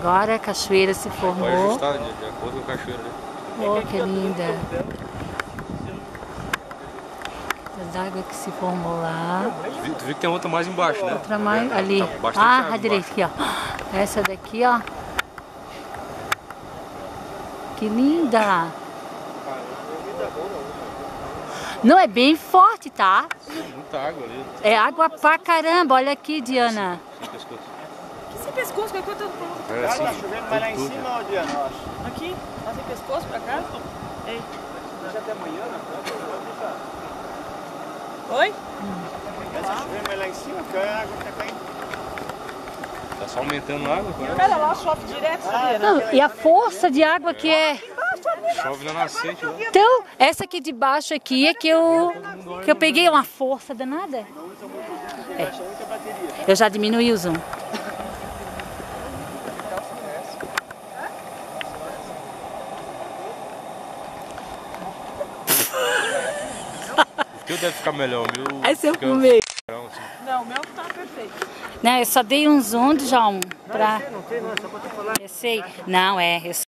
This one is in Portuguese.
Agora a cachoeira se Pode formou. ajustar de, de acordo com a cachoeira, né? Oh, que linda. As águas que se formou lá. Tu viu, tu viu que tem outra mais embaixo, né? Outra mais ali. Tá Ah, a direita aqui, ó. Essa daqui, ó. Que linda. Não, é bem forte, tá? Muita água ali. É água pra caramba. Olha aqui, Diana. Sem pescoço. Que coisa tô É assim, Tá chovendo, mas lá em cima, Diana, eu acho. Aqui? Tá sem pescoço pra cá? Ei. Deixa até amanhã, né? Oi? Tá chovendo, mas lá em cima, que a água tá caindo. Tá só aumentando a água, cara. Cara, lá chove direto, sabia? né? Não, e a força de água que é. Chove na nascente. Então, essa aqui de baixo aqui é que eu, que eu peguei uma força danada. É. Eu já diminui o zoom. Teu deve ficar melhor, o meu. Aí se eu fica comer. assim. Não, o meu tá perfeito. Não, eu só dei um zoom, João, pra... Eu sei. Não, é. Eu